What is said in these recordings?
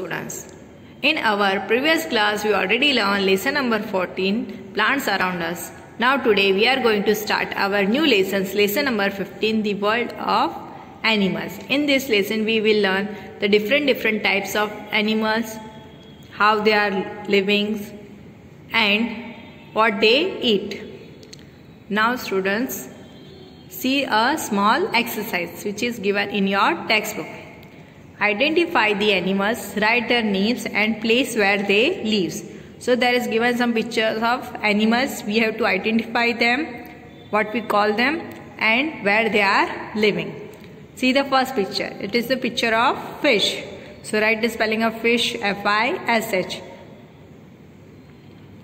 students. In our previous class, we already learned lesson number 14 plants around us. Now, today we are going to start our new lessons, lesson number 15 the world of animals. In this lesson, we will learn the different different types of animals, how they are living, and what they eat. Now, students, see a small exercise which is given in your textbook. Identify the animals, write their names and place where they live. So there is given some pictures of animals. We have to identify them, what we call them and where they are living. See the first picture. It is the picture of fish. So write the spelling of fish F-I-S-H.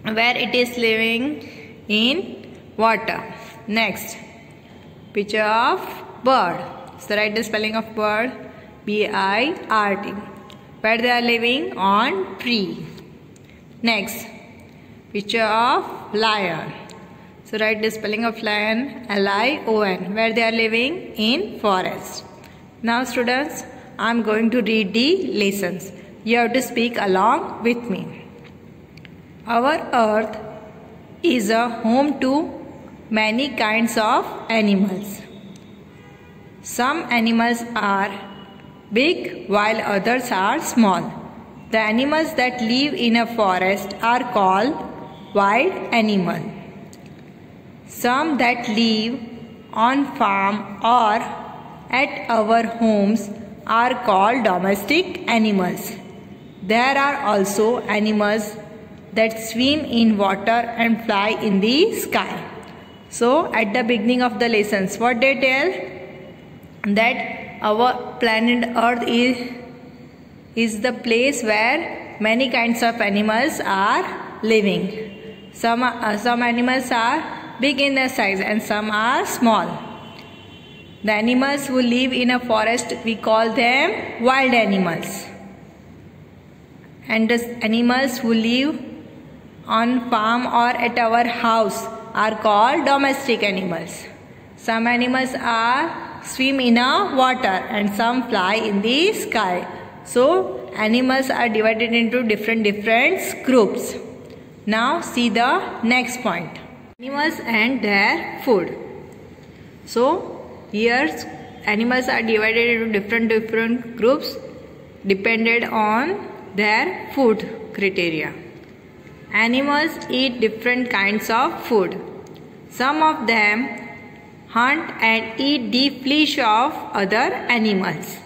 Where it is living in water. Next, picture of bird. So write the spelling of bird B-I-R-T. Where they are living on tree. Next, picture of lion. So write the spelling of lion L-I-O-N. Where they are living in forest. Now students, I am going to read the lessons. You have to speak along with me. Our earth is a home to many kinds of animals. Some animals are big while others are small. The animals that live in a forest are called wild animal. Some that live on farm or at our homes are called domestic animals. There are also animals that swim in water and fly in the sky. So, at the beginning of the lessons, what they tell? That our planet earth is is the place where many kinds of animals are living. Some uh, some animals are big in their size and some are small. The animals who live in a forest we call them wild animals. And the animals who live on farm or at our house are called domestic animals. Some animals are swim in a water and some fly in the sky. So animals are divided into different different groups. Now see the next point. Animals and their food. So here animals are divided into different different groups depended on their food criteria. Animals eat different kinds of food. Some of them hunt and eat the flesh of other animals.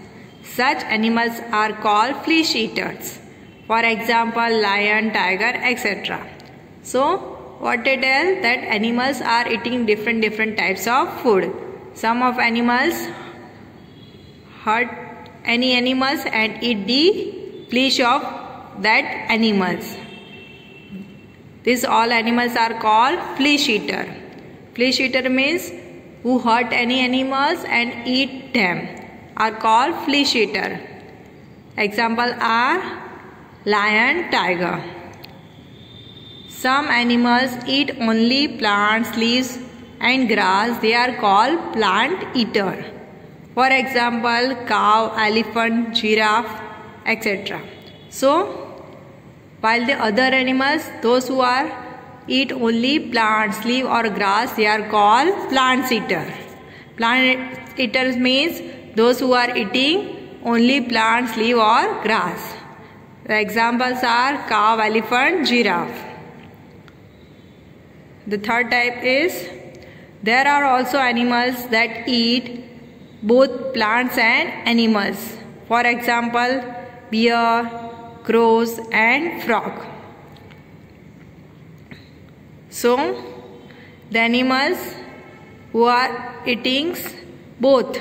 Such animals are called flesh eaters. For example, lion, tiger, etc. So, what they tell that animals are eating different different types of food. Some of animals hurt any animals and eat the flesh of that animals. These all animals are called flesh eater. Flesh eater means who hurt any animals and eat them are called flesh eater. Example are lion, tiger. Some animals eat only plants, leaves and grass. They are called plant eater. For example, cow, elephant, giraffe, etc. So, while the other animals, those who are eat only plants, leaf or grass, they are called plant eater. Plant eaters means those who are eating only plants, leaf or grass. The examples are cow, elephant, giraffe. The third type is there are also animals that eat both plants and animals. For example, bear, crows and frog. So, the animals who are eating both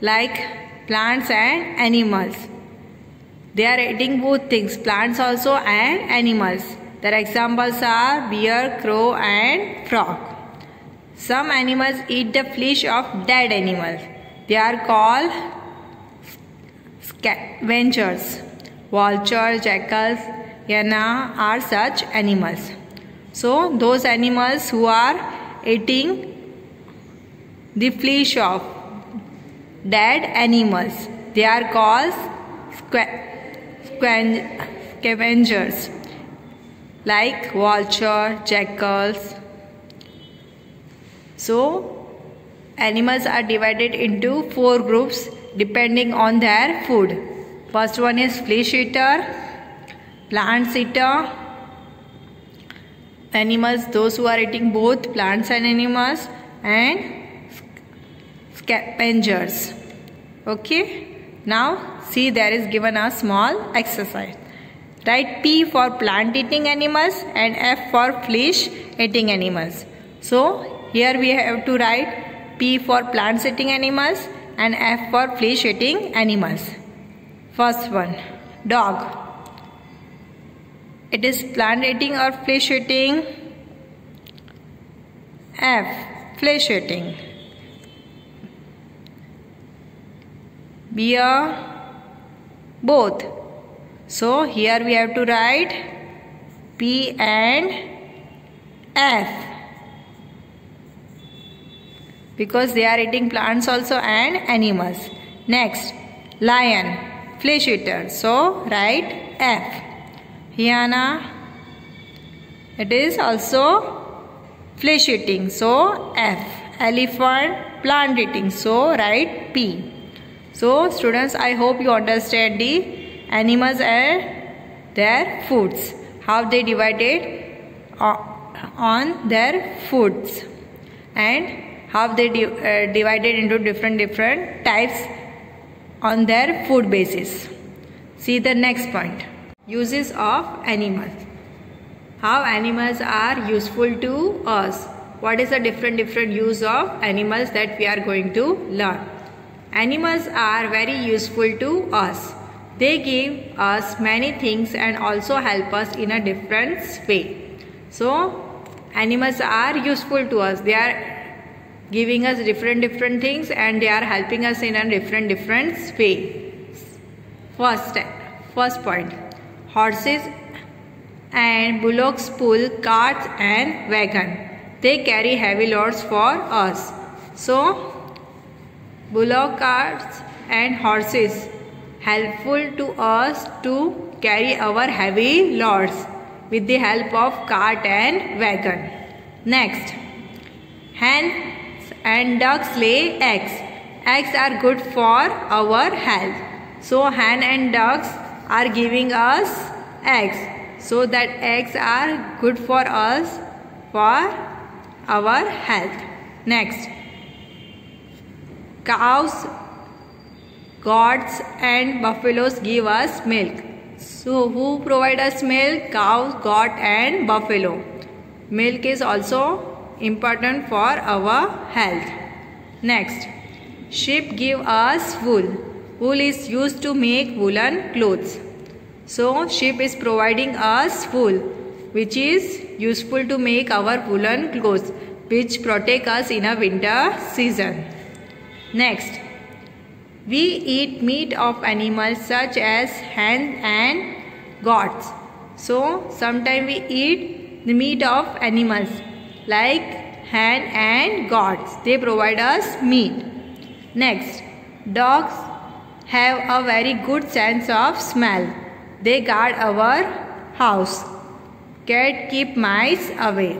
like plants and animals. They are eating both things, plants also and animals. Their examples are bear, crow and frog. Some animals eat the flesh of dead animals. They are called scavengers. Vultures, jackals, hyena are such animals. So those animals who are eating the flesh of dead animals, they are called scavengers like vulture, jackals. So, animals are divided into four groups depending on their food. First one is flesh eater, plant eater, animals those who are eating both plants and animals and scavengers. Okay. Now see there is given a small exercise. Write P for plant eating animals and F for flesh eating animals. So here we have to write P for plant eating animals and F for flesh eating animals. First one dog. It is plant eating or flesh eating? F flesh eating. Bear both so here we have to write P and F because they are eating plants also and animals. Next, lion, flesh eater. So write F. Hyena, it is also flesh eating. So F. Elephant, plant eating. So write P. So students, I hope you understand the animals and their foods how they divided on their foods and how they uh, divided into different different types on their food basis see the next point uses of animals how animals are useful to us what is the different different use of animals that we are going to learn animals are very useful to us they give us many things and also help us in a different way. So, animals are useful to us. They are giving us different different things and they are helping us in a different different way. First, first point. Horses and bullocks pull carts and wagon. They carry heavy loads for us. So, bullock carts and horses helpful to us to carry our heavy loads with the help of cart and wagon. Next, hens and ducks lay eggs. Eggs are good for our health. So hen and ducks are giving us eggs. So that eggs are good for us for our health. Next, cows goats and buffaloes give us milk. So who provide us milk? Cows, goat and buffalo. Milk is also important for our health. Next, sheep give us wool. Wool is used to make woolen clothes. So sheep is providing us wool which is useful to make our woolen clothes which protect us in a winter season. Next, we eat meat of animals such as hens and goats. So, sometimes we eat the meat of animals like hen and goats. They provide us meat. Next, dogs have a very good sense of smell. They guard our house. Cat keep mice away.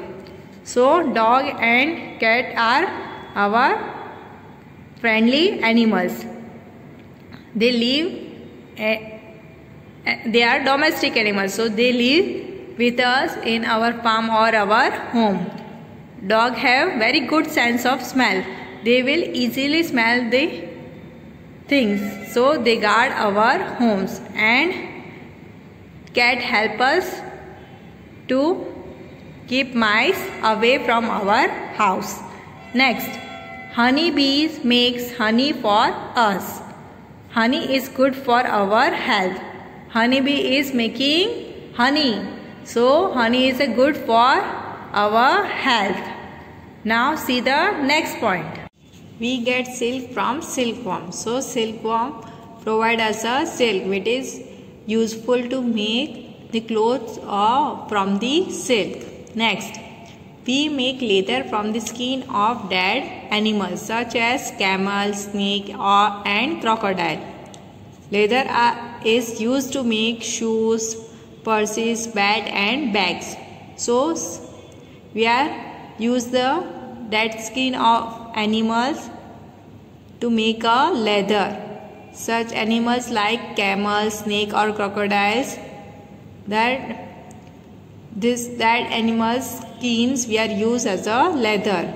So, dog and cat are our friendly animals they live uh, they are domestic animals so they live with us in our farm or our home dog have very good sense of smell they will easily smell the things so they guard our homes and cat help us to keep mice away from our house next honey bees makes honey for us Honey is good for our health. Honey bee is making honey. So honey is good for our health. Now see the next point. We get silk from silkworm. So silkworm provide us a silk which is useful to make the clothes or from the silk. Next, we make leather from the skin of dead animals such as camel, snake or, and crocodile. Leather are, is used to make shoes, purses, bat and bags. So we are use the dead skin of animals to make a leather. Such animals like camel, snake or crocodiles that this that animals skins we are used as a leather.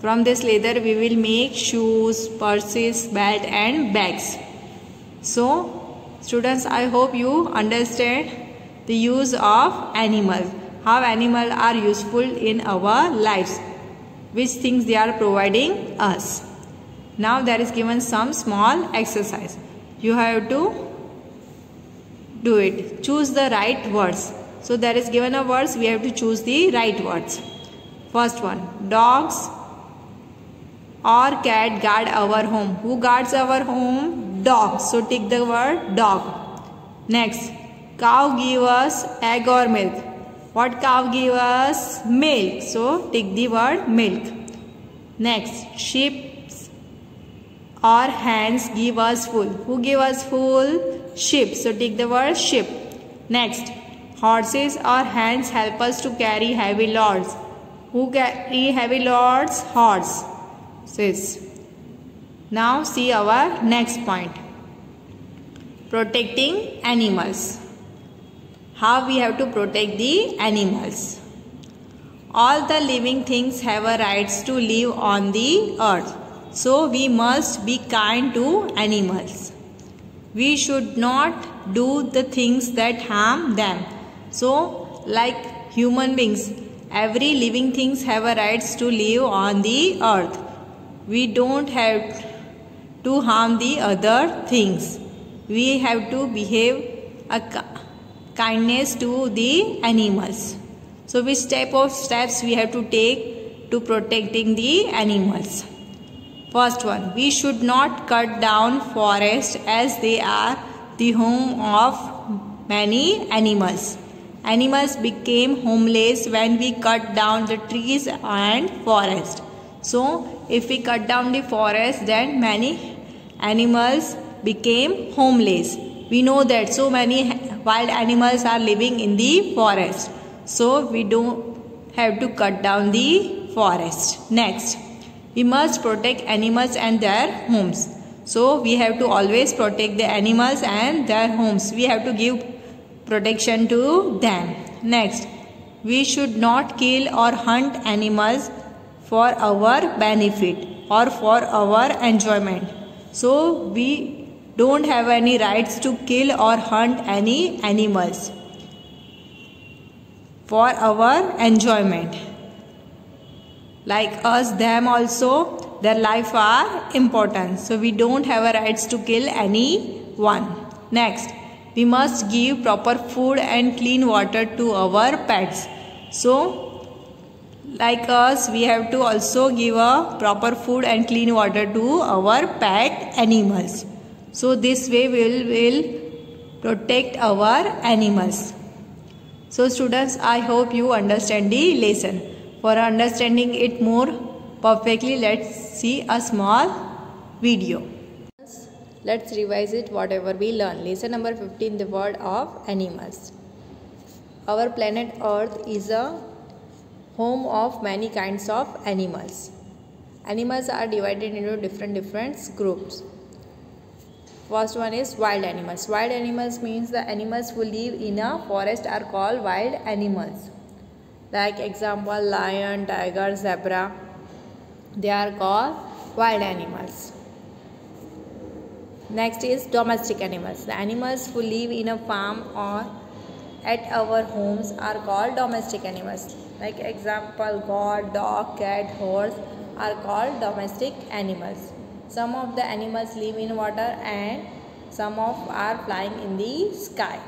From this leather we will make shoes, purses, belt and bags. So students I hope you understand the use of animals. How animals are useful in our lives. Which things they are providing us. Now there is given some small exercise. You have to do it. Choose the right words. So there is given a words. We have to choose the right words. First one. Dogs or cat guard our home. Who guards our home? Dog. So take the word dog. Next. Cow give us egg or milk. What cow give us? Milk. So take the word milk. Next. Sheep or hands give us full. Who give us full? Sheep. So take the word sheep. Next. Horses or hands help us to carry heavy loads. Who carry heavy loads? Horse. Says. Now see our next point. Protecting animals. How we have to protect the animals. All the living things have a rights to live on the earth. So we must be kind to animals. We should not do the things that harm them. So like human beings, every living things have a rights to live on the earth. We don't have to harm the other things. We have to behave a kindness to the animals. So which type of steps we have to take to protecting the animals? First one, we should not cut down forest as they are the home of many animals. Animals became homeless when we cut down the trees and forest. So, if we cut down the forest, then many animals became homeless. We know that so many wild animals are living in the forest. So, we don't have to cut down the forest. Next, we must protect animals and their homes. So, we have to always protect the animals and their homes. We have to give protection to them. Next, we should not kill or hunt animals for our benefit or for our enjoyment. So, we don't have any rights to kill or hunt any animals for our enjoyment. Like us, them also, their life are important. So we don't have a rights to kill anyone. Next, we must give proper food and clean water to our pets. So like us we have to also give a proper food and clean water to our pet animals so this way we will, will protect our animals. So students, I hope you understand the lesson. For understanding it more perfectly, let's see a small video. Let's revise it whatever we learn. Lesson number 15, the word of animals. Our planet earth is a home of many kinds of animals. Animals are divided into different different groups. First one is wild animals. Wild animals means the animals who live in a forest are called wild animals. Like example lion, tiger, zebra. They are called wild animals. Next is domestic animals. The animals who live in a farm or at our homes are called domestic animals. Like example goat, dog, cat, horse are called domestic animals. Some of the animals live in water and some of are flying in the sky.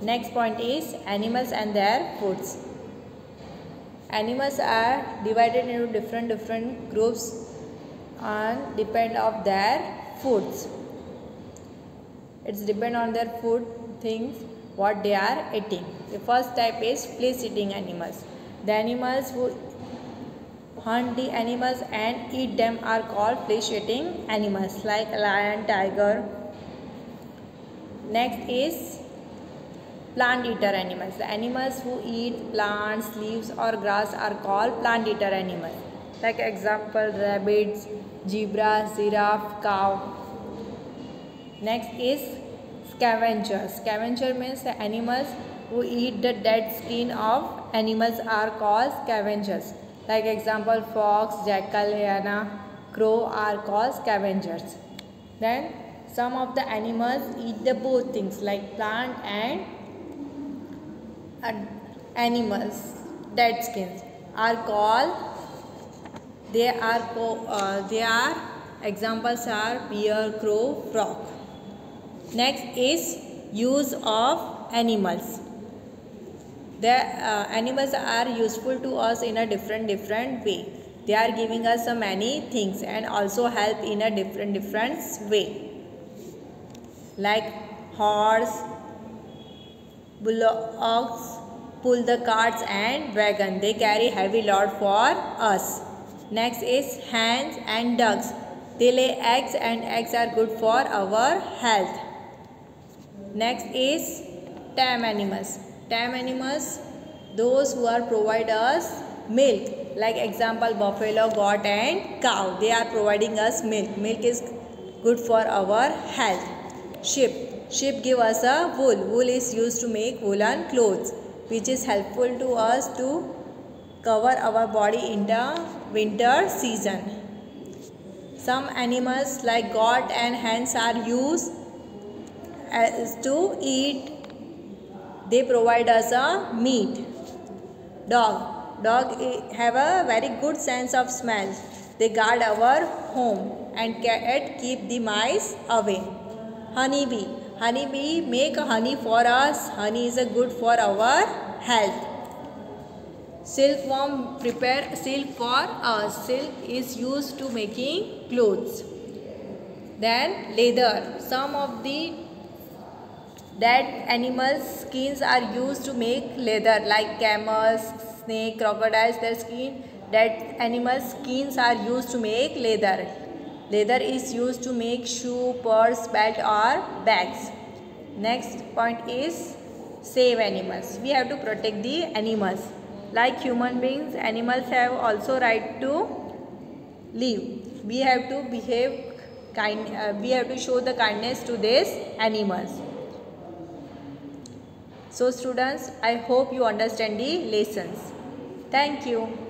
Next point is animals and their foods. Animals are divided into different different groups and depend of their foods. It's depend on their food things what they are eating. The first type is flesh eating animals. The animals who hunt the animals and eat them are called flesh eating animals like lion, tiger, next is plant eater animals. The animals who eat plants leaves or grass are called plant eater animals. Like example rabbits zebra giraffe cow. Next is scavenger. Scavenger means the animals who eat the dead skin of animals are called scavengers like example fox jackal hyena crow are called scavengers. Then some of the animals eat the both things like plant and animals dead skins are called they are uh, they are examples are bear crow frog. Next is use of animals the uh, animals are useful to us in a different different way. They are giving us so many things and also help in a different different way. Like horse bullocks pull the carts and wagon. They carry heavy load for us. Next is hens and ducks they lay eggs and eggs are good for our health. Next is tame animals tame animals those who are provide us milk. Like example buffalo goat and cow. They are providing us milk. Milk is good for our health. Sheep. Sheep give us a wool. Wool is used to make woolen clothes which is helpful to us to cover our body in the winter season. Some animals like goat and hens are used as to eat they provide us a meat. Dog. Dog have a very good sense of smell. They guard our home and cat keep the mice away. Honeybee. Honeybee make honey for us. Honey is good for our health. Silkworm prepare silk for us. Silk is used to making clothes. Then leather. Some of the Dead animals' skins are used to make leather like camels, snake, crocodiles, their skin. that animals' skins are used to make leather. Leather is used to make shoe, purse, belt or bags. Next point is save animals. We have to protect the animals. Like human beings, animals have also right to live. We have to behave kind. Uh, we have to show the kindness to these animals. So students, I hope you understand the lessons. Thank you.